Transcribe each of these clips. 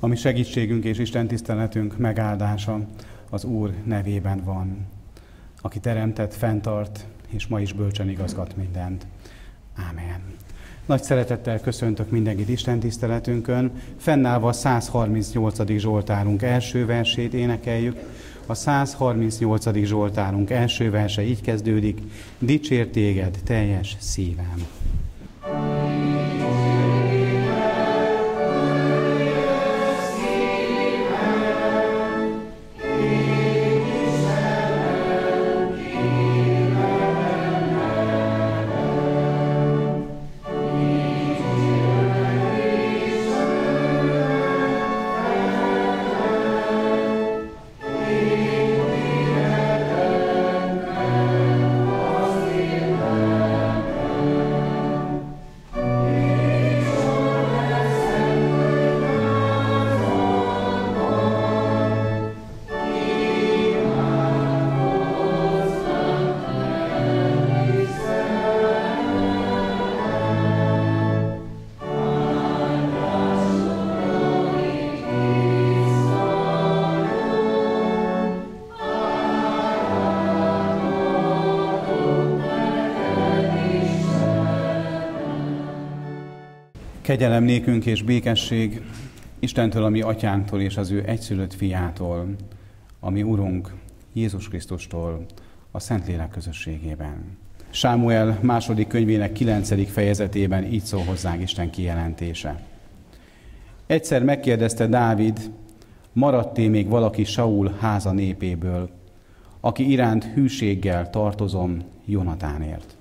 Ami segítségünk és Isten tiszteletünk megáldása az Úr nevében van, aki teremtett, fenntart, és ma is bölcsen igazgat mindent. Ámen. Nagy szeretettel köszöntök mindenkit Isten tiszteletünkön. Fennállva a 138. Zsoltárunk első versét énekeljük. A 138. Zsoltárunk első verse így kezdődik. Dicsér téged teljes szívem. Kegyelem nékünk és békesség Istentől, ami atyánktól és az ő egyszülött fiától, ami Urunk Jézus Krisztustól, a Szentlélek közösségében. Sámuel második könyvének kilencedik fejezetében így szól hozzánk Isten kijelentése. Egyszer megkérdezte Dávid, maradt-e még valaki Saul háza népéből, aki iránt hűséggel tartozom Jonatánért.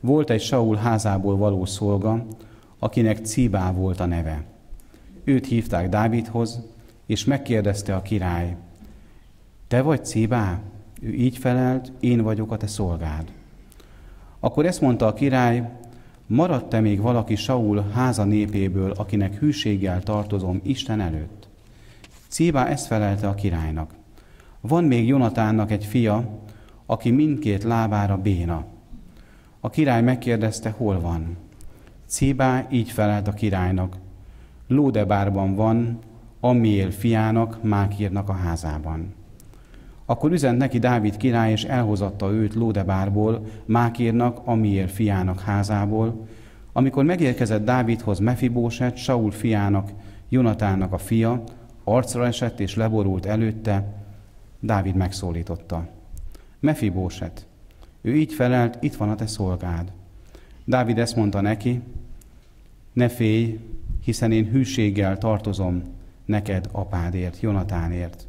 Volt egy Saul házából való szolga, akinek Cibá volt a neve. Őt hívták Dávidhoz, és megkérdezte a király, te vagy Cibá? Ő így felelt, én vagyok a te szolgád. Akkor ezt mondta a király, maradt-e még valaki Saul háza népéből, akinek hűséggel tartozom Isten előtt? Cibá ezt felelte a királynak. Van még Jonatánnak egy fia, aki mindkét lábára béna. A király megkérdezte, hol van. Cébá így felelt a királynak. Lódebárban van, Amiél fiának, Mákírnak a házában. Akkor üzent neki Dávid király, és elhozatta őt Lódebárból, Mákírnak, Amiél fiának házából. Amikor megérkezett Dávidhoz Mefibóset, Saul fiának, Jonatának a fia, arcra esett és leborult előtte, Dávid megszólította. Mefibóset, ő így felelt, itt van a te szolgád. Dávid ezt mondta neki, ne félj, hiszen én hűséggel tartozom neked apádért, Jonatánért.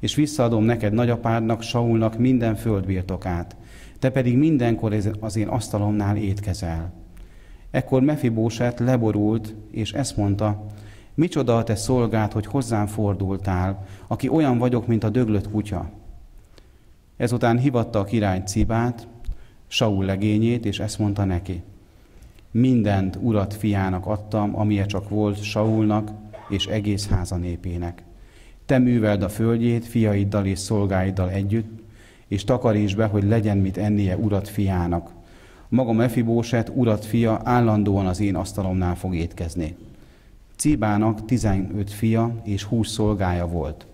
És visszaadom neked nagyapádnak, Saulnak minden földbirtokát, te pedig mindenkor az én asztalomnál étkezel. Ekkor Mefibóset leborult, és ezt mondta, micsoda a te szolgád, hogy hozzám fordultál, aki olyan vagyok, mint a döglött kutya. Ezután hivatta a király Cibát, Saul legényét, és ezt mondta neki – mindent urat fiának adtam, amilyen csak volt Saulnak és egész háza népének. Te műveld a földjét fiaiddal és szolgáiddal együtt, és takaríts be, hogy legyen mit ennie urat fiának. Maga Mefibóset, urat fia, állandóan az én asztalomnál fog étkezni. Cibának 15 fia és 20 szolgája volt.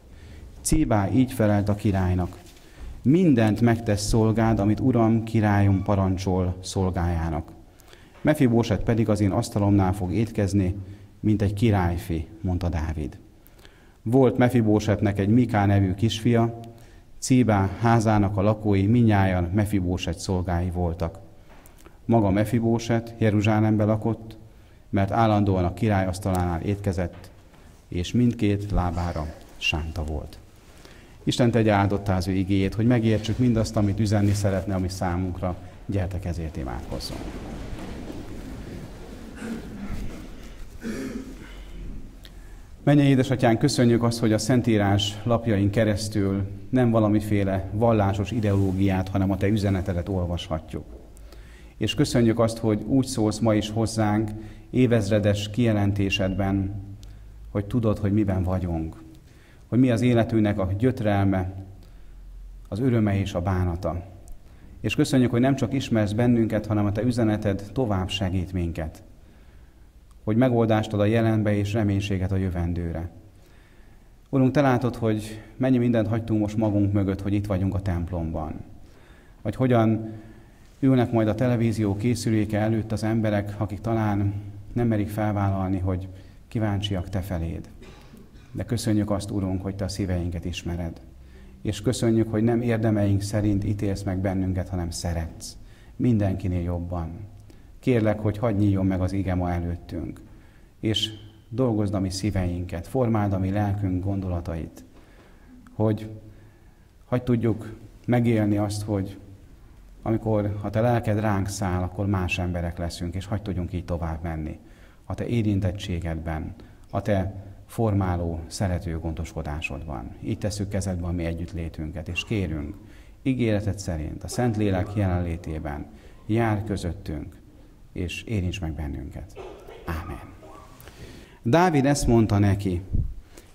Cibá így felelt a királynak. Mindent megtesz szolgád, amit uram, királyom parancsol szolgájának. Mefibóset pedig az én asztalomnál fog étkezni, mint egy királyfi, mondta Dávid. Volt Mefibósetnek egy Miká nevű kisfia, Cíbá házának a lakói minnyáján Mefibóset szolgái voltak. Maga Mefibóset Jeruzsálembe lakott, mert állandóan a király asztalánál étkezett, és mindkét lábára sánta volt. Isten tegye áldottá az ő igéjét, hogy megértsük mindazt, amit üzenni szeretne, ami számunkra. Gyertek ezért imádkozzunk. Menje édesatyán, köszönjük azt, hogy a Szentírás lapjain keresztül nem valamiféle vallásos ideológiát, hanem a Te üzenetedet olvashatjuk. És köszönjük azt, hogy úgy szólsz ma is hozzánk évezredes kijelentésedben, hogy tudod, hogy miben vagyunk, hogy mi az életünknek a gyötrelme, az öröme és a bánata. És köszönjük, hogy nem csak ismersz bennünket, hanem a Te üzeneted tovább segít minket hogy megoldást ad a jelenbe és reménységet a jövendőre. Urunk, Te látod, hogy mennyi mindent hagytunk most magunk mögött, hogy itt vagyunk a templomban. Vagy hogyan ülnek majd a televízió készüléke előtt az emberek, akik talán nem merik felvállalni, hogy kíváncsiak Te feléd. De köszönjük azt, Urunk, hogy Te a szíveinket ismered. És köszönjük, hogy nem érdemeink szerint ítélsz meg bennünket, hanem szeretsz. Mindenkinél jobban. Kérlek, hogy hagyj nyíljon meg az ige előttünk. És dolgozd a mi szíveinket, formáld a mi lelkünk gondolatait, hogy hagyd tudjuk megélni azt, hogy amikor a te lelked ránk száll, akkor más emberek leszünk, és hagyd tudjunk így tovább menni. A te érintettségedben, a te formáló, szerető gondoskodásodban. Így tesszük kezedbe a mi együttlétünket, és kérünk, ígéretet szerint, a Szentlélek jelenlétében jár közöttünk, és érints meg bennünket. Ámen. Dávid ezt mondta neki,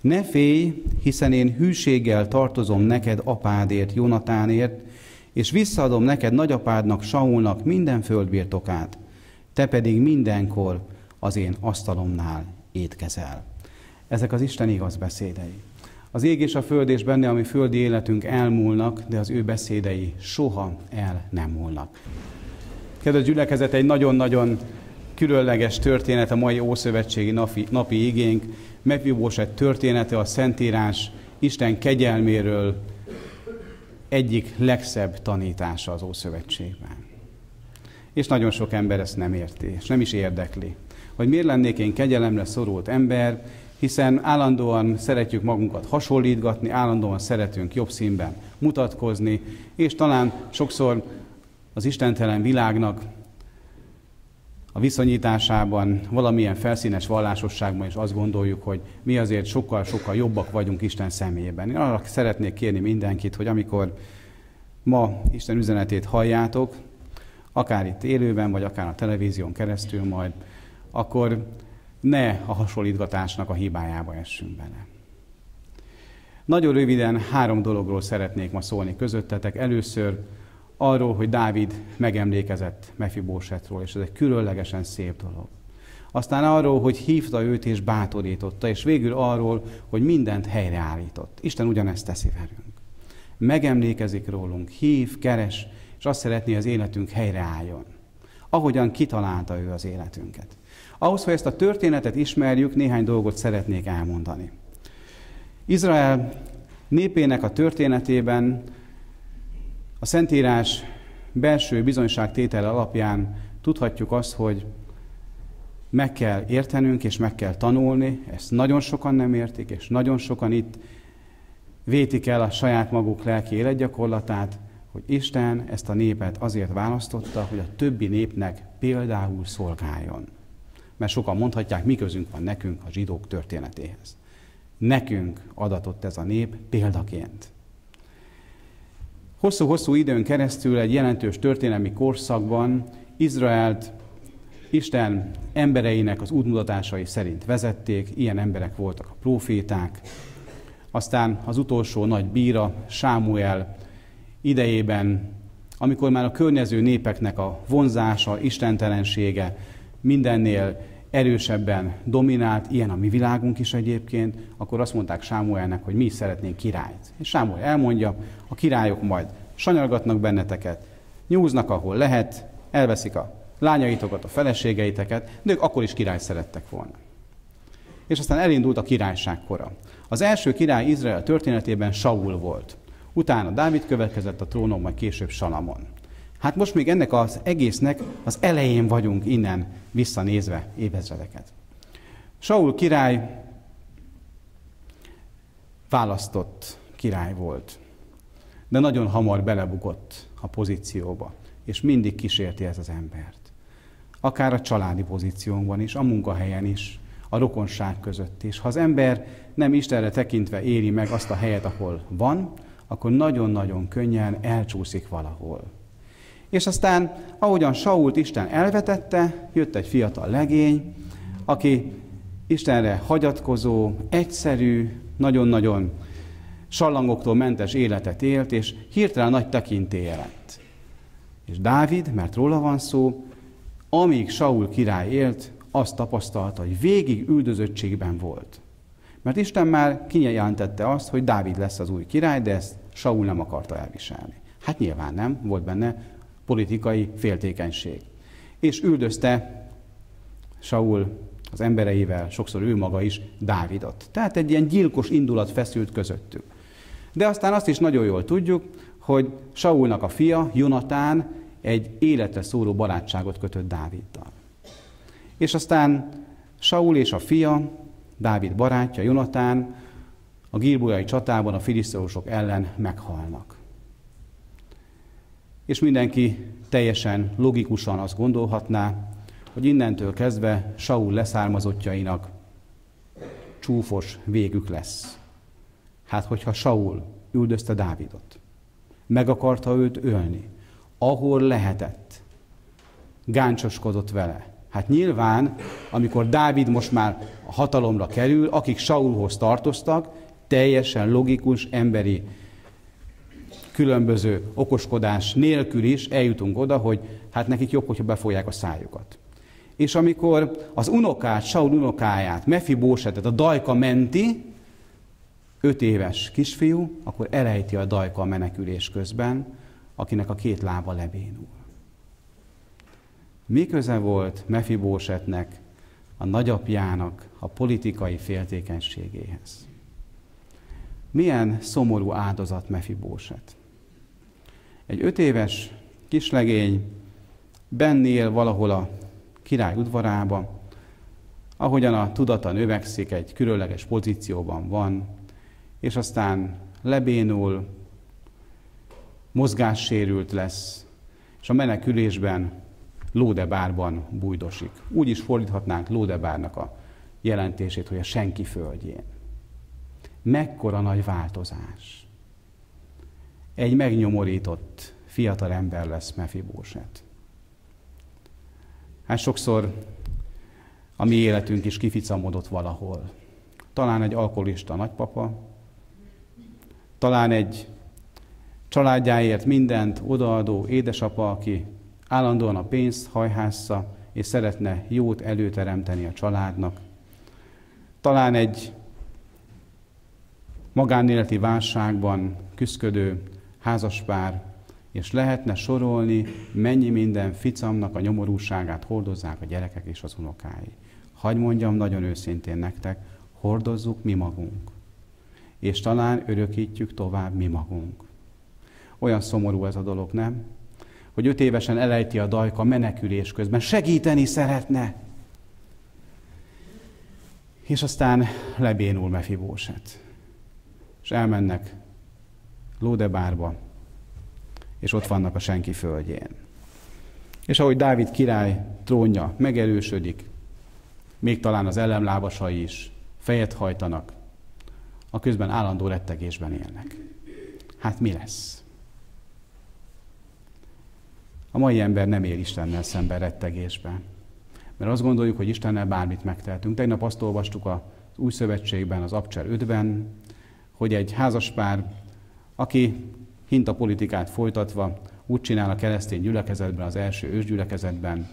ne félj, hiszen én hűséggel tartozom neked apádért, Jonatánért, és visszaadom neked nagyapádnak, Saulnak minden földbirtokát, te pedig mindenkor az én asztalomnál étkezel. Ezek az Isten igaz beszédei. Az ég és a föld és benne, ami földi életünk elmúlnak, de az ő beszédei soha el nem múlnak. Kedves gyülekezet, egy nagyon-nagyon különleges történet a mai Ószövetségi napi, napi igénk. Mephiboset története a Szentírás Isten kegyelméről egyik legszebb tanítása az Ószövetségben. És nagyon sok ember ezt nem érti, és nem is érdekli. Hogy miért lennék én kegyelemre szorult ember, hiszen állandóan szeretjük magunkat hasonlítgatni, állandóan szeretünk jobb színben mutatkozni, és talán sokszor az istentelen világnak a viszonyításában, valamilyen felszínes vallásosságban is azt gondoljuk, hogy mi azért sokkal-sokkal jobbak vagyunk Isten személyében. Én arra szeretnék kérni mindenkit, hogy amikor ma Isten üzenetét halljátok, akár itt élőben, vagy akár a televízión keresztül majd, akkor ne a hasonlítgatásnak a hibájába essünk bele. Nagyon röviden három dologról szeretnék ma szólni közöttetek. Először arról, hogy Dávid megemlékezett Mefibósetról, és ez egy különlegesen szép dolog. Aztán arról, hogy hívta őt és bátorította, és végül arról, hogy mindent helyreállított. Isten ugyanezt teszi velünk. Megemlékezik rólunk, hív, keres, és azt szeretné, az életünk helyreálljon. Ahogyan kitalálta ő az életünket. Ahhoz, hogy ezt a történetet ismerjük, néhány dolgot szeretnék elmondani. Izrael népének a történetében a Szentírás belső bizonyságtétel alapján tudhatjuk azt, hogy meg kell értenünk és meg kell tanulni, ezt nagyon sokan nem értik, és nagyon sokan itt vétik el a saját maguk lelki életgyakorlatát, hogy Isten ezt a népet azért választotta, hogy a többi népnek például szolgáljon. Mert sokan mondhatják, mi közünk van nekünk a zsidók történetéhez. Nekünk adatott ez a nép példaként. Hosszú-hosszú időn keresztül egy jelentős történelmi korszakban Izraelt Isten embereinek az útmutatásai szerint vezették, ilyen emberek voltak a proféták, aztán az utolsó nagy bíra, Sámuel idejében, amikor már a környező népeknek a vonzása, istentelensége mindennél erősebben dominált, ilyen a mi világunk is egyébként, akkor azt mondták Sámuelnek, hogy mi is szeretnénk királyt. És Sámuel elmondja, a királyok majd sanyargatnak benneteket, nyúznak, ahol lehet, elveszik a lányaitokat, a feleségeiteket, de ők akkor is király szerettek volna. És aztán elindult a királyság kora. Az első király Izrael történetében Saul volt. Utána Dávid következett a trónon, majd később Salamon. Hát most még ennek az egésznek az elején vagyunk innen visszanézve évezredeket. Saul király választott király volt, de nagyon hamar belebukott a pozícióba, és mindig kísérti ez az embert. Akár a családi pozíciónkban is, a munkahelyen is, a rokonság között is. Ha az ember nem Istenre tekintve éri meg azt a helyet, ahol van, akkor nagyon-nagyon könnyen elcsúszik valahol. És aztán, ahogyan Sault Isten elvetette, jött egy fiatal legény, aki Istenre hagyatkozó, egyszerű, nagyon-nagyon sallangoktól mentes életet élt, és hirtelen nagy tekintélye lett. És Dávid, mert róla van szó, amíg Saul király élt, azt tapasztalta, hogy végig üldözöttségben volt. Mert Isten már kijelentette azt, hogy Dávid lesz az új király, de ezt Saul nem akarta elviselni. Hát nyilván nem, volt benne politikai féltékenység. És üldözte Saul az embereivel, sokszor ő maga is, Dávidot. Tehát egy ilyen gyilkos indulat feszült közöttük. De aztán azt is nagyon jól tudjuk, hogy Saulnak a fia, Jonatán egy életre szóló barátságot kötött Dáviddal. És aztán Saul és a fia, Dávid barátja, Jonatán a gilboai csatában a filiszteusok ellen meghalnak. És mindenki teljesen logikusan azt gondolhatná, hogy innentől kezdve Saul leszármazottjainak csúfos végük lesz. Hát, hogyha Saul üldözte Dávidot, meg akarta őt ölni, ahol lehetett, gáncsoskodott vele. Hát nyilván, amikor Dávid most már a hatalomra kerül, akik Saulhoz tartoztak, teljesen logikus, emberi különböző okoskodás nélkül is eljutunk oda, hogy hát nekik jobb, hogyha befolják a szájukat. És amikor az unokát, Saul unokáját, Mefibósetet a dajka menti, öt éves kisfiú, akkor elejti a dajka a menekülés közben, akinek a két lába lebénul. Mi köze volt Mefibósetnek, a nagyapjának a politikai féltékenységéhez? Milyen szomorú áldozat Mefibóset. Egy öt éves kislegény bennél valahol a király udvarába, ahogyan a tudata növekszik, egy különleges pozícióban van, és aztán lebénul, mozgássérült lesz, és a menekülésben lódebárban bújdosik. Úgy is fordíthatnánk lódebárnak a jelentését, hogy a senki földjén. Mekkora nagy változás. Egy megnyomorított fiatal ember lesz Mefibóset. Hát sokszor a mi életünk is kificamodott valahol. Talán egy alkoholista nagypapa, talán egy családjáért mindent odaadó édesapa, aki állandóan a pénzt hajhásza, és szeretne jót előteremteni a családnak. Talán egy magánéleti válságban küzdködő házaspár, és lehetne sorolni, mennyi minden ficamnak a nyomorúságát hordozzák a gyerekek és az unokái. Hagy mondjam nagyon őszintén nektek, hordozzuk mi magunk. És talán örökítjük tovább mi magunk. Olyan szomorú ez a dolog, nem? Hogy öt évesen elejti a dajka menekülés közben, segíteni szeretne. És aztán lebénul Mefibóset. És elmennek Lódebárba, és ott vannak a senki földjén. És ahogy Dávid király trónja megerősödik, még talán az ellenlábasai is fejet hajtanak, a közben állandó rettegésben élnek. Hát mi lesz? A mai ember nem él Istennel szemben rettegésben. Mert azt gondoljuk, hogy Istennel bármit megtehetünk. Tegnap azt olvastuk az Új Szövetségben, az Abcser 5-ben, hogy egy házaspár, aki hintapolitikát folytatva úgy csinál a keresztény gyülekezetben, az első ősgyülekezetben,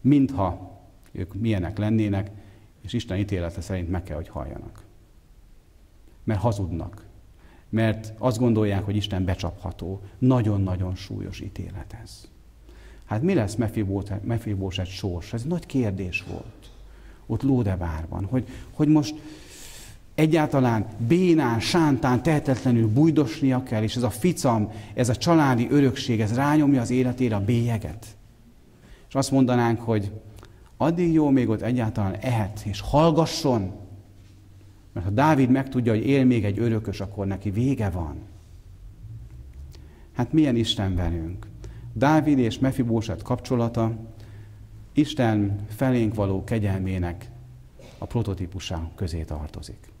mintha ők milyenek lennének, és Isten ítélete szerint meg kell, hogy halljanak. Mert hazudnak. Mert azt gondolják, hogy Isten becsapható. Nagyon-nagyon súlyos ítélet ez. Hát mi lesz Mefibóset sors? Ez nagy kérdés volt. Ott Lódebárban, hogy, hogy most egyáltalán bénán, sántán, tehetetlenül bújdosnia kell, és ez a ficam, ez a családi örökség, ez rányomja az életére a bélyeget. És azt mondanánk, hogy addig jó még ott egyáltalán ehet, és hallgasson, mert ha Dávid megtudja, hogy él még egy örökös, akkor neki vége van. Hát milyen Isten velünk? Dávid és Mefibóset kapcsolata Isten felénk való kegyelmének a prototípusa közé tartozik.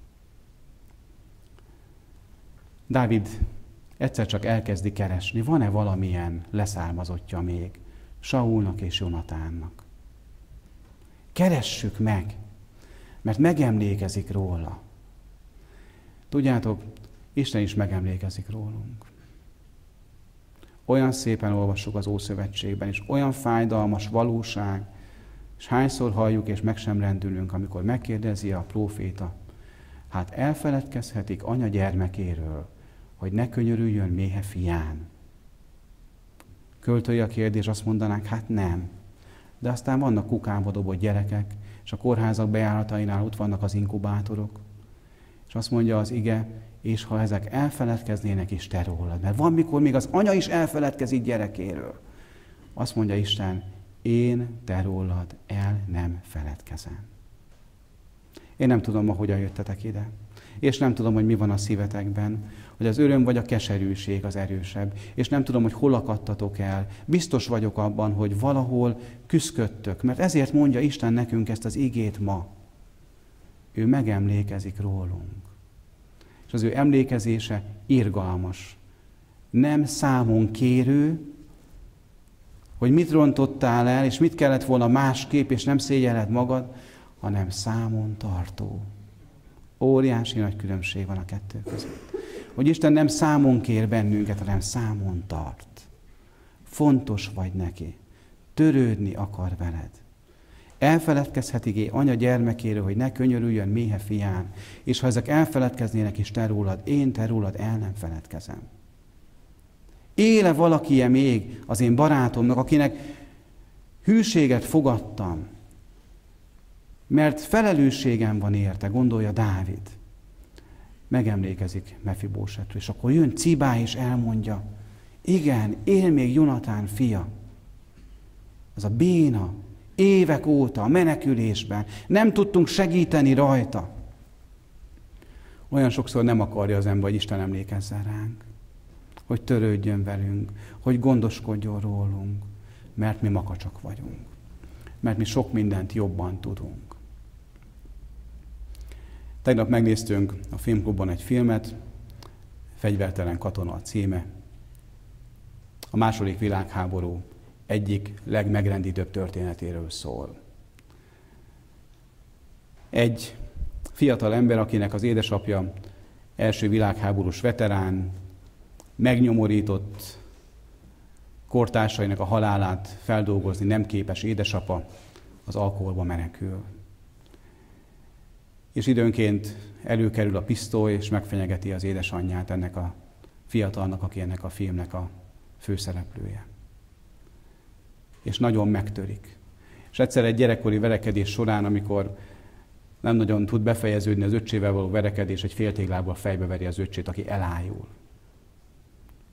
Dávid egyszer csak elkezdi keresni, van-e valamilyen leszármazottja még Saulnak és Jonatánnak. Keressük meg, mert megemlékezik róla. Tudjátok, Isten is megemlékezik rólunk. Olyan szépen olvassuk az Ószövetségben, és olyan fájdalmas valóság, És hányszor halljuk és meg sem rendülünk, amikor megkérdezi a próféta, hát elfeledkezhetik anya gyermekéről, hogy ne könyörüljön méhe fián. Költői a kérdés, azt mondanánk, hát nem. De aztán vannak kukába dobott gyerekek, és a kórházak bejáratainál ott vannak az inkubátorok. És azt mondja az ige, és ha ezek elfeledkeznének is te rólad, mert van, mikor még az anya is elfeledkezik gyerekéről. Azt mondja Isten, én te rólad el nem feledkezem. Én nem tudom ma, hogyan jöttetek ide. És nem tudom, hogy mi van a szívetekben, hogy az öröm vagy a keserűség az erősebb. És nem tudom, hogy hol akadtatok el. Biztos vagyok abban, hogy valahol küzdködtök, mert ezért mondja Isten nekünk ezt az igét ma. Ő megemlékezik rólunk. És az ő emlékezése irgalmas. Nem számon kérő, hogy mit rontottál el, és mit kellett volna másképp, és nem szégyeled magad, hanem számon tartó. Óriási nagy különbség van a kettő között. Hogy Isten nem számon kér bennünket, hanem számon tart. Fontos vagy neki. Törődni akar veled. Elfeledkezhetik anya gyermekéről, hogy ne könyörüljön méhe fián, és ha ezek elfeledkeznének is te rólad, én te rólad el nem feledkezem. Éle valaki -e még az én barátomnak, akinek hűséget fogadtam, mert felelősségem van érte, gondolja Dávid. Megemlékezik Mefibósetről, és akkor jön Cibá és elmondja, igen, él még Jonatán fia. Az a béna, évek óta a menekülésben, nem tudtunk segíteni rajta. Olyan sokszor nem akarja az ember, hogy Isten emlékezzen ránk, hogy törődjön velünk, hogy gondoskodjon rólunk, mert mi makacsak vagyunk, mert mi sok mindent jobban tudunk. Tegnap megnéztünk a filmklubban egy filmet, Fegyvertelen katona a címe. A második világháború egyik legmegrendítőbb történetéről szól. Egy fiatal ember, akinek az édesapja első világháborús veterán, megnyomorított kortársainak a halálát feldolgozni nem képes édesapa, az alkoholba menekül és időnként előkerül a pisztoly, és megfenyegeti az édesanyját ennek a fiatalnak, aki ennek a filmnek a főszereplője. És nagyon megtörik. És egyszer egy gyerekkori verekedés során, amikor nem nagyon tud befejeződni az öccsével való verekedés, egy féltéglából fejbe veri az öccsét, aki elájul.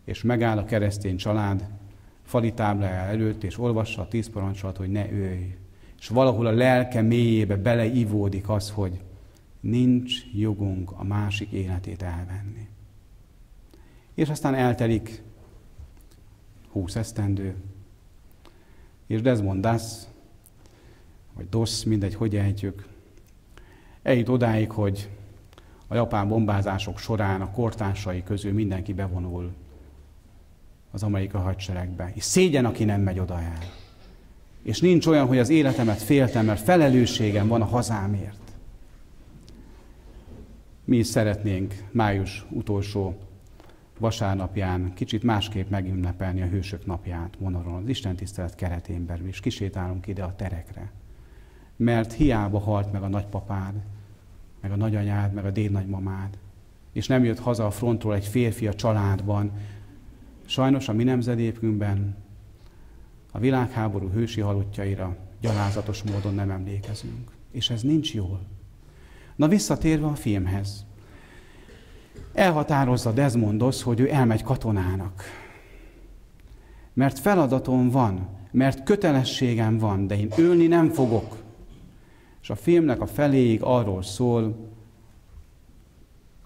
És megáll a keresztény család fali előtt, és olvassa a tíz parancsolat, hogy ne őj. És valahol a lelke mélyébe beleivódik az, hogy nincs jogunk a másik életét elvenni. És aztán eltelik húsz esztendő, és Desmond Das, vagy Doss, mindegy, hogy ejtjük, eljut odáig, hogy a japán bombázások során a kortársai közül mindenki bevonul az amerikai hadseregbe. És szégyen, aki nem megy oda el. És nincs olyan, hogy az életemet féltem, mert felelősségem van a hazámért. Mi is szeretnénk május utolsó vasárnapján kicsit másképp megünnepelni a Hősök napját Monoron, az Isten tisztelet keretén belül, és kisétálunk ide a terekre. Mert hiába halt meg a nagypapád, meg a nagyanyád, meg a dédnagymamád, és nem jött haza a frontról egy férfi a családban. Sajnos a mi nemzedékünkben a világháború hősi halottjaira gyalázatos módon nem emlékezünk. És ez nincs jól. Na visszatérve a filmhez. Elhatározza Desmondos, hogy ő elmegy katonának. Mert feladatom van, mert kötelességem van, de én ölni nem fogok. És a filmnek a feléig arról szól,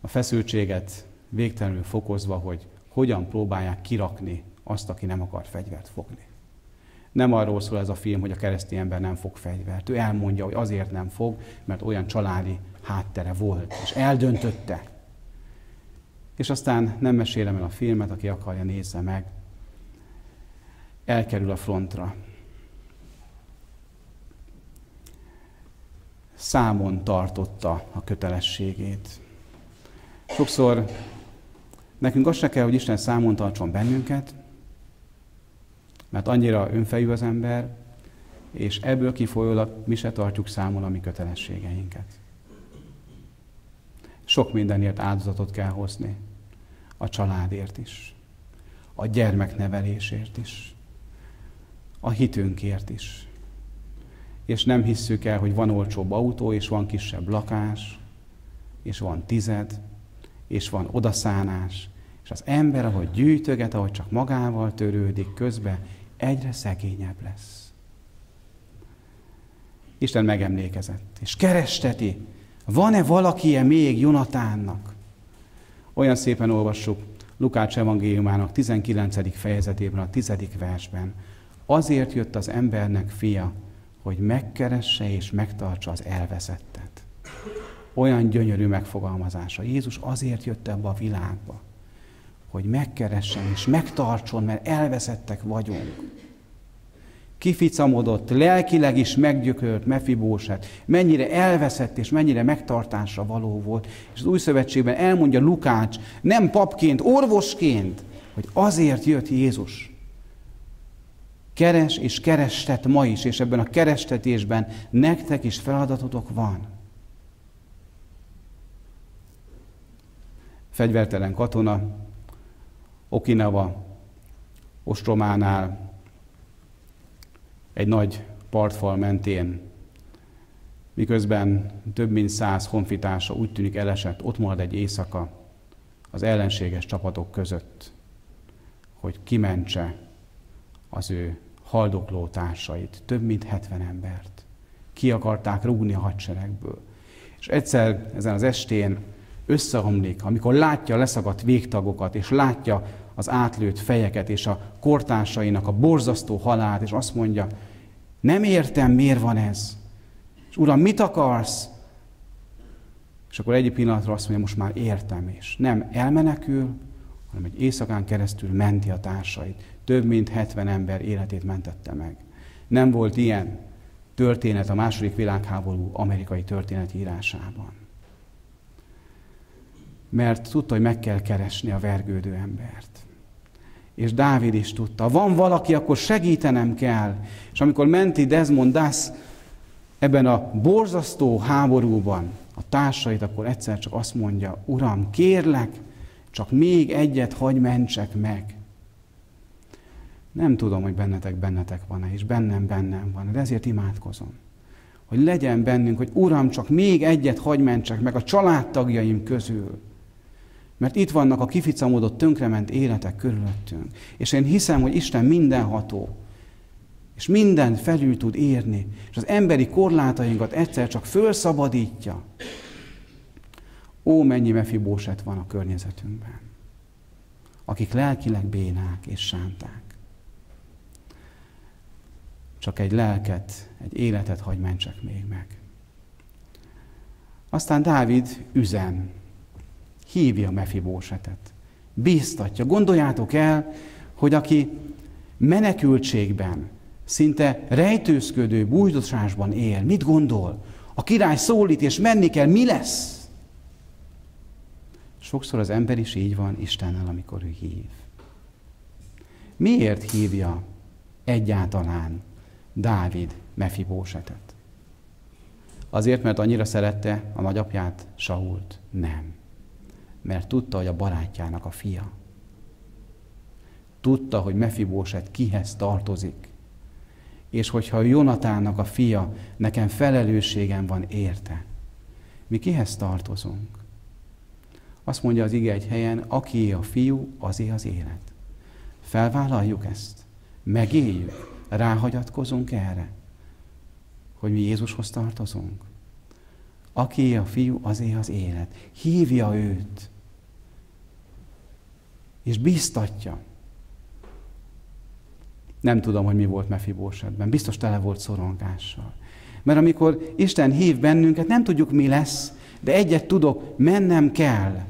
a feszültséget végtelenül fokozva, hogy hogyan próbálják kirakni azt, aki nem akar fegyvert fogni. Nem arról szól ez a film, hogy a keresztény ember nem fog fegyvert. Ő elmondja, hogy azért nem fog, mert olyan családi háttere volt, és eldöntötte. És aztán nem mesélem el a filmet, aki akarja, nézze meg. Elkerül a frontra. Számon tartotta a kötelességét. Sokszor nekünk azt se kell, hogy Isten számon tartson bennünket, mert annyira önfejű az ember, és ebből kifolyólag mi se tartjuk számon a mi kötelességeinket. Sok mindenért áldozatot kell hozni. A családért is, a gyermeknevelésért is, a hitünkért is. És nem hisszük el, hogy van olcsóbb autó, és van kisebb lakás, és van tized, és van odaszánás, és az ember, ahogy gyűjtöget, ahogy csak magával törődik, közben egyre szegényebb lesz. Isten megemlékezett, és keresteti, van-e valaki még Jonatánnak? Olyan szépen olvassuk Lukács evangéliumának 19. fejezetében, a 10. versben. Azért jött az embernek fia, hogy megkeresse és megtartsa az elveszettet. Olyan gyönyörű megfogalmazása. Jézus azért jött ebbe a világba, hogy megkeressen és megtartson, mert elveszettek vagyunk kificamodott, lelkileg is meggyökört Mefibóset, mennyire elveszett és mennyire megtartásra való volt. És az új szövetségben elmondja Lukács, nem papként, orvosként, hogy azért jött Jézus. Keres és kerestet ma is, és ebben a kerestetésben nektek is feladatotok van. Fegyvertelen katona, Okinawa, ostrománál egy nagy partfal mentén, miközben több mint száz honfitársa úgy tűnik elesett, ott marad egy éjszaka az ellenséges csapatok között, hogy kimentse az ő haldokló társait, több mint 70 embert. Ki akarták rúgni a hadseregből. És egyszer ezen az estén összeomlik, amikor látja leszagadt végtagokat, és látja az átlőtt fejeket, és a kortársainak a borzasztó halált, és azt mondja, nem értem, miért van ez. És Uram, mit akarsz? És akkor egy pillanatra azt mondja, most már értem, és nem elmenekül, hanem egy éjszakán keresztül menti a társait. Több mint 70 ember életét mentette meg. Nem volt ilyen történet a második világháború amerikai történetírásában. Mert tudta, hogy meg kell keresni a vergődő embert és Dávid is tudta. Van valaki, akkor segítenem kell. És amikor menti Desmond Das ebben a borzasztó háborúban a társait, akkor egyszer csak azt mondja, Uram, kérlek, csak még egyet hagy mentsek meg. Nem tudom, hogy bennetek bennetek van-e, és bennem bennem van, de ezért imádkozom. Hogy legyen bennünk, hogy Uram, csak még egyet hagy mentsek meg a családtagjaim közül. Mert itt vannak a kificamodott, tönkrement életek körülöttünk. És én hiszem, hogy Isten mindenható. És minden felül tud érni. És az emberi korlátainkat egyszer csak fölszabadítja. Ó, mennyi mefibóset van a környezetünkben. Akik lelkileg bénák és sánták. Csak egy lelket, egy életet hagy mentsek még meg. Aztán Dávid üzen hívja Mefibósetet. Bíztatja. Gondoljátok el, hogy aki menekültségben, szinte rejtőzködő bújdosásban él, mit gondol? A király szólít, és menni kell, mi lesz? Sokszor az ember is így van Istennel, amikor ő hív. Miért hívja egyáltalán Dávid Mefibósetet? Azért, mert annyira szerette a nagyapját, Sault? Nem mert tudta, hogy a barátjának a fia. Tudta, hogy Mefibóset kihez tartozik. És hogyha Jonatának a fia, nekem felelősségem van érte. Mi kihez tartozunk? Azt mondja az ige egy helyen, aki a fiú, azé az élet. Felvállaljuk ezt? Megéljük? Ráhagyatkozunk erre? Hogy mi Jézushoz tartozunk? Aki a fiú, azé az élet. Hívja őt és biztatja. Nem tudom, hogy mi volt Mefibósetben. Biztos tele volt szorongással. Mert amikor Isten hív bennünket, nem tudjuk, mi lesz, de egyet tudok, mennem kell.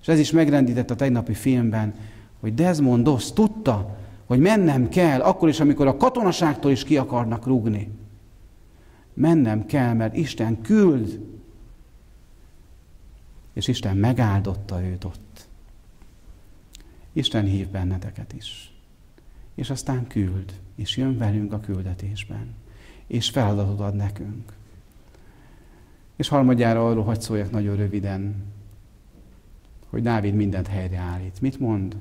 És ez is megrendített a tegnapi filmben, hogy Desmond Doss tudta, hogy mennem kell, akkor is, amikor a katonaságtól is ki akarnak rúgni. Mennem kell, mert Isten küld. És Isten megáldotta őt ott. Isten hív benneteket is. és aztán küld, és jön velünk a küldetésben, és feladatot ad nekünk. És harmadjára arról hagy szóljak nagyon röviden, hogy Dávid mindent helyreállít. Mit mond?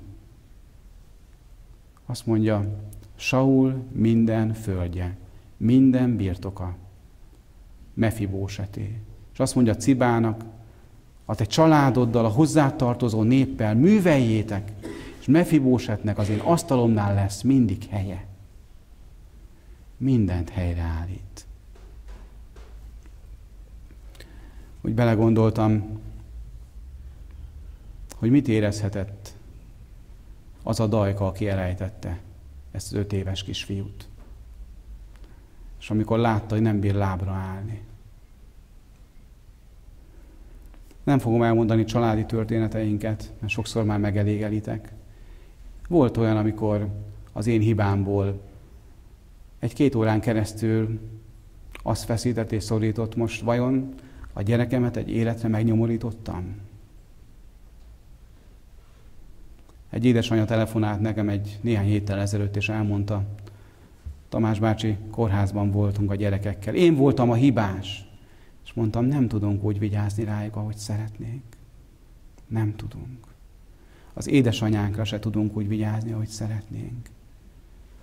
Azt mondja, Saul minden földje, minden birtoka, Mefibóseté. És azt mondja Cibának, a te családoddal, a hozzátartozó néppel műveljétek, és Mefibósetnek az én asztalomnál lesz mindig helye. Mindent helyreállít. Úgy belegondoltam, hogy mit érezhetett az a dajka, aki elejtette ezt az öt éves kisfiút. És amikor látta, hogy nem bír lábra állni. Nem fogom elmondani családi történeteinket, mert sokszor már megelégelitek. Volt olyan, amikor az én hibámból egy-két órán keresztül azt feszített és szorított, most vajon a gyerekemet egy életre megnyomorítottam? Egy édesanyja telefonált nekem egy néhány héttel ezelőtt, és elmondta, Tamás bácsi, kórházban voltunk a gyerekekkel. Én voltam a hibás. És mondtam, nem tudunk úgy vigyázni rájuk, ahogy szeretnénk. Nem tudunk. Az édesanyánkra se tudunk úgy vigyázni, ahogy szeretnénk.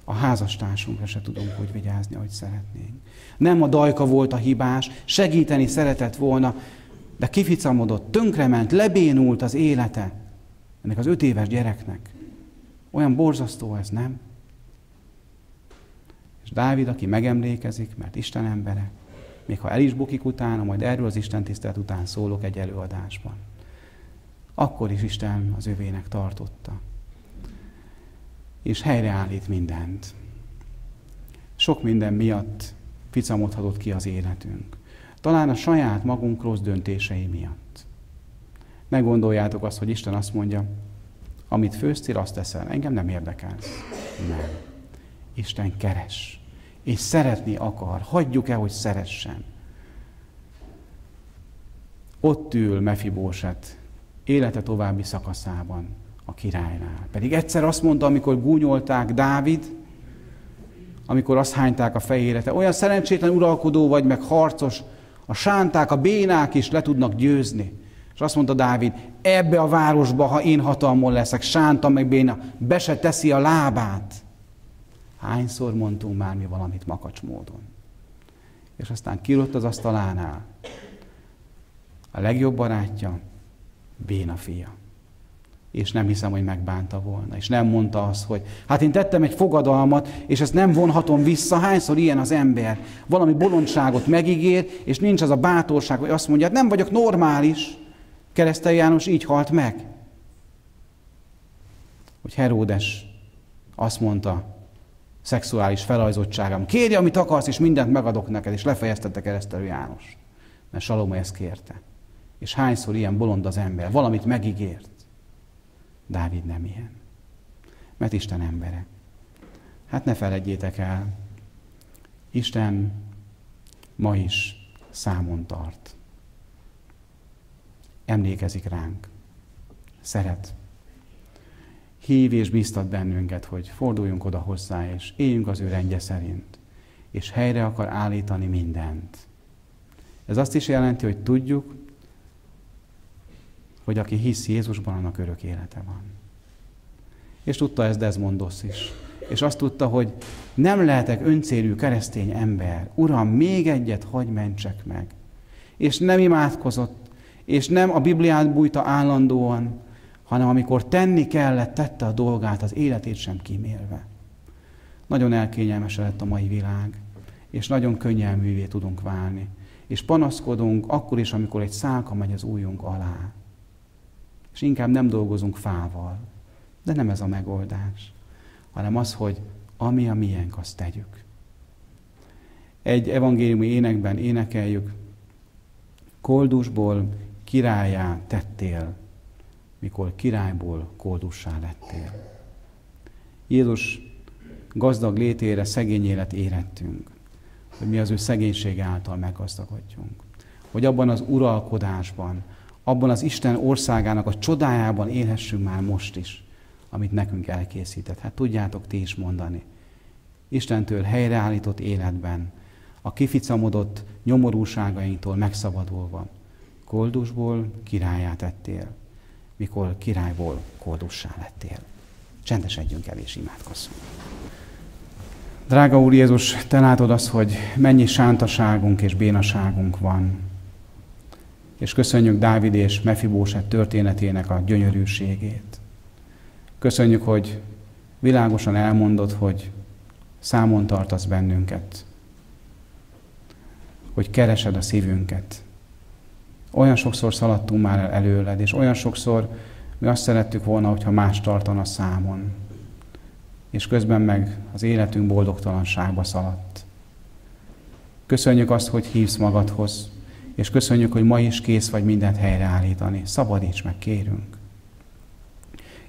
A házastársunkra se tudunk úgy vigyázni, ahogy szeretnénk. Nem a dajka volt a hibás, segíteni szeretett volna, de kificamodott, tönkrement, lebénult az élete ennek az öt éves gyereknek. Olyan borzasztó ez, nem? És Dávid, aki megemlékezik, mert Isten embere, még ha el is bukik utána, majd erről az Isten tisztelet után szólok egy előadásban. Akkor is Isten az övének tartotta. És helyreállít mindent. Sok minden miatt ficamodhatott ki az életünk. Talán a saját magunk rossz döntései miatt. Ne gondoljátok azt, hogy Isten azt mondja, amit főztél, azt teszel. Engem nem érdekel. Nem. Isten keres és szeretni akar. Hagyjuk-e, hogy szeressen? Ott ül Mefibóset élete további szakaszában a királynál. Pedig egyszer azt mondta, amikor gúnyolták Dávid, amikor azt hányták a fejére, te olyan szerencsétlen uralkodó vagy, meg harcos, a sánták, a bénák is le tudnak győzni. És azt mondta Dávid, ebbe a városba, ha én hatalmon leszek, sánta meg béna, be se teszi a lábát. Hányszor mondtunk már mi valamit makacs módon. És aztán kirott az asztalánál. A legjobb barátja, Béna fia. És nem hiszem, hogy megbánta volna. És nem mondta azt, hogy hát én tettem egy fogadalmat, és ezt nem vonhatom vissza. Hányszor ilyen az ember? Valami bolondságot megígér, és nincs az a bátorság, hogy azt mondja, hát nem vagyok normális. Keresztel János így halt meg. Hogy Heródes azt mondta, szexuális felajzottságám. Kérj, amit akarsz, és mindent megadok neked, és lefejeztette keresztelő János. Mert Salomé ezt kérte. És hányszor ilyen bolond az ember, valamit megígért. Dávid nem ilyen. Mert Isten embere. Hát ne feledjétek el, Isten ma is számon tart. Emlékezik ránk. Szeret hív és biztat bennünket, hogy forduljunk oda hozzá, és éljünk az ő rendje szerint. És helyre akar állítani mindent. Ez azt is jelenti, hogy tudjuk, hogy aki hisz Jézusban, annak örök élete van. És tudta ez Desmondos is. És azt tudta, hogy nem lehetek öncélű keresztény ember. Uram, még egyet hagy mentsek meg. És nem imádkozott, és nem a Bibliát bújta állandóan, hanem amikor tenni kellett, tette a dolgát, az életét sem kímélve. Nagyon elkényelmes lett a mai világ, és nagyon könnyelművé tudunk válni. És panaszkodunk akkor is, amikor egy szálka megy az ujjunk alá. És inkább nem dolgozunk fával. De nem ez a megoldás, hanem az, hogy ami a miénk, azt tegyük. Egy evangéliumi énekben énekeljük, koldusból királyá tettél, mikor királyból kódussá lettél. Jézus gazdag létére szegény élet érettünk, hogy mi az ő szegénysége által meggazdagodjunk. Hogy abban az uralkodásban, abban az Isten országának a csodájában élhessünk már most is, amit nekünk elkészített. Hát tudjátok ti is mondani. Istentől helyreállított életben, a kificamodott nyomorúságainktól megszabadulva, koldusból királyát tettél, mikor királyból koldussá lettél. Csendesedjünk el és imádkozzunk. Drága Úr Jézus, Te látod azt, hogy mennyi sántaságunk és bénaságunk van. És köszönjük Dávid és Mefibóset történetének a gyönyörűségét. Köszönjük, hogy világosan elmondod, hogy számon tartasz bennünket, hogy keresed a szívünket. Olyan sokszor szaladtunk már el előled, és olyan sokszor mi azt szerettük volna, hogyha más tartana számon. És közben meg az életünk boldogtalanságba szaladt. Köszönjük azt, hogy hívsz magadhoz, és köszönjük, hogy ma is kész vagy mindent helyreállítani. Szabadíts meg, kérünk.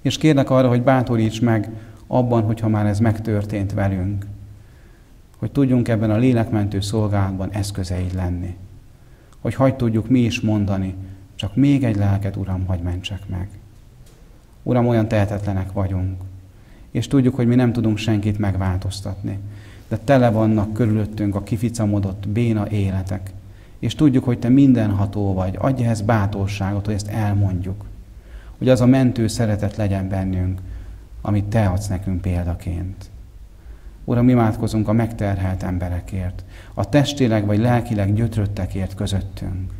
És kérlek arra, hogy bátoríts meg abban, hogyha már ez megtörtént velünk, hogy tudjunk ebben a lélekmentő szolgálatban eszközeid lenni. Hogy hagyd tudjuk mi is mondani, csak még egy lelket, Uram, hagy mentsek meg. Uram, olyan tehetetlenek vagyunk, és tudjuk, hogy mi nem tudunk senkit megváltoztatni, de tele vannak körülöttünk a kificamodott béna életek, és tudjuk, hogy Te mindenható vagy. Adj ehhez bátorságot, hogy ezt elmondjuk. Hogy az a mentő szeretet legyen bennünk, amit Te adsz nekünk példaként. Uram, imádkozunk a megterhelt emberekért, a testileg vagy lelkileg gyötröttekért közöttünk.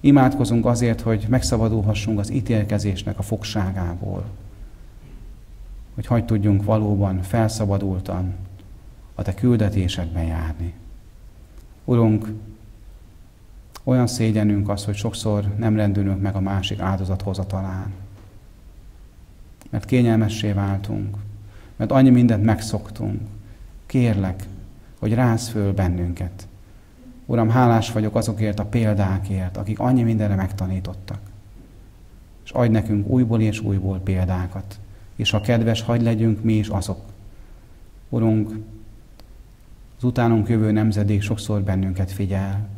Imádkozunk azért, hogy megszabadulhassunk az ítélkezésnek a fogságából, hogy hagy tudjunk valóban felszabadultan a Te küldetésedben járni. Urunk, olyan szégyenünk az, hogy sokszor nem rendülünk meg a másik áldozathozatalán. Mert kényelmessé váltunk, mert annyi mindent megszoktunk. Kérlek, hogy rász föl bennünket. Uram, hálás vagyok azokért a példákért, akik annyi mindenre megtanítottak. És adj nekünk újból és újból példákat. És ha kedves, hagy legyünk mi is azok. Urunk, az utánunk jövő nemzedék sokszor bennünket figyel,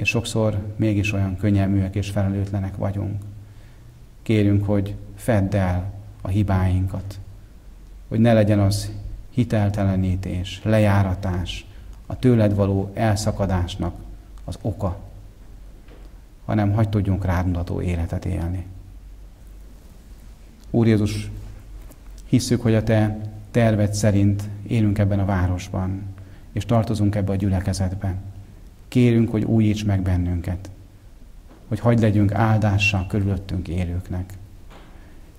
és sokszor mégis olyan könnyelműek és felelőtlenek vagyunk. Kérünk, hogy fedd el a hibáinkat, hogy ne legyen az hiteltelenítés, lejáratás, a tőled való elszakadásnak az oka, hanem hagyd tudjunk rádmutató életet élni. Úr Jézus, hisszük, hogy a Te terved szerint élünk ebben a városban, és tartozunk ebbe a gyülekezetben. Kérünk, hogy újíts meg bennünket, hogy hagyd legyünk áldással körülöttünk élőknek.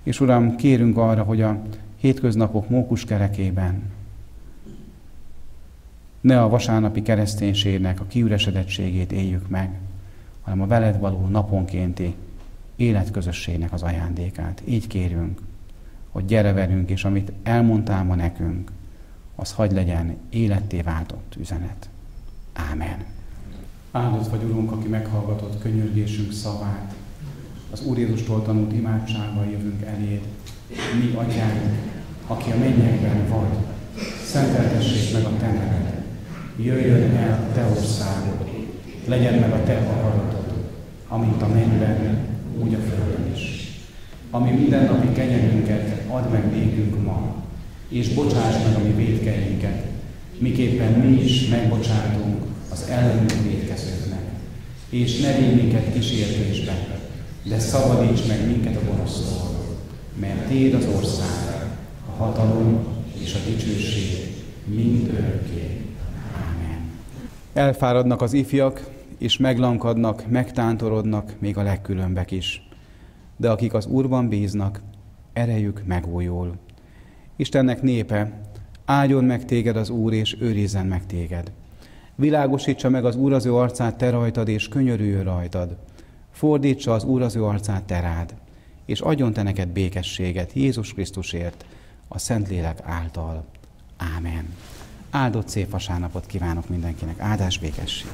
És Uram, kérünk arra, hogy a hétköznapok mókus kerekében ne a vasárnapi kereszténységnek a kiüresedettségét éljük meg, hanem a veled való naponkénti életközösségnek az ajándékát. Így kérünk, hogy gyere velünk, és amit elmondtál ma nekünk, az hagy legyen életté váltott üzenet. Ámen. Áldott vagy, Urunk, aki meghallgatott könyörgésünk szavát. Az Úr Jézustól tanult imádsággal jövünk eléd. Mi, Atyánk, aki a mennyekben vagy, szenteltessék meg a Te neved. Jöjjön el Te országod, legyen meg a Te akaratod, amint a mennyben, úgy a földön is. Ami mindennapi kenyerünket add meg nékünk ma, és bocsáss meg a mi védkeinket, miképpen mi is megbocsátunk az ellenünk védkezőknek. És ne vigy minket kísértésbe, de szabadíts meg minket a gonosztól, mert Téd az ország, a hatalom és a dicsőség mind örökké. Amen. Elfáradnak az ifjak, és meglankadnak, megtántorodnak még a legkülönbek is. De akik az Úrban bíznak, erejük megújul. Istennek népe, áldjon meg téged az Úr, és őrizzen meg téged. Világosítsa meg az Úr az ő arcát te rajtad, és könyörüljön rajtad. Fordítsa az Úr az ő arcát te rád, és adjon te neked békességet Jézus Krisztusért, a Szentlélek által. Ámen. Áldott szép vasárnapot kívánok mindenkinek. Áldás békesség.